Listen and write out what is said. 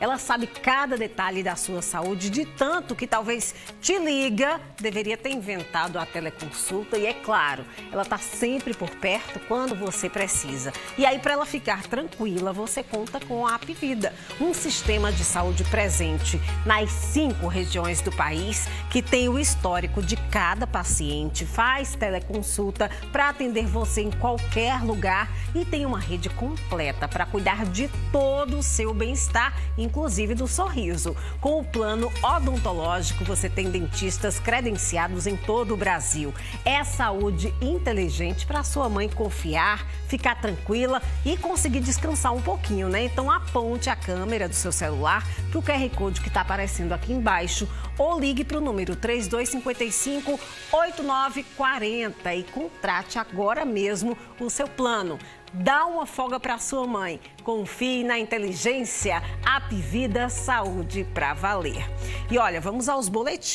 Ela sabe cada detalhe da sua saúde, de tanto que talvez te liga, deveria ter inventado a teleconsulta e é claro, ela está sempre por perto quando você precisa. E aí, para ela ficar tranquila, você conta com a Apvida, um sistema de saúde presente nas cinco regiões do país que tem o histórico de cada paciente, faz teleconsulta para atender você em qualquer lugar e tem uma rede completa para cuidar de todo o seu bem-estar, inclusive do sorriso. Com o plano odontológico, você tem dentistas credenciados em todo o Brasil. É saúde inteligente para sua mãe confiar, ficar tranquila e conseguir descansar um pouquinho, né? Então aponte a câmera do seu celular para o QR Code que está aparecendo aqui embaixo ou ligue para o número 3255 8940 e contrate agora mesmo o seu plano. Dá uma folga para sua mãe. Confie na inteligência. Apvida Saúde para valer. E olha, vamos aos boletins.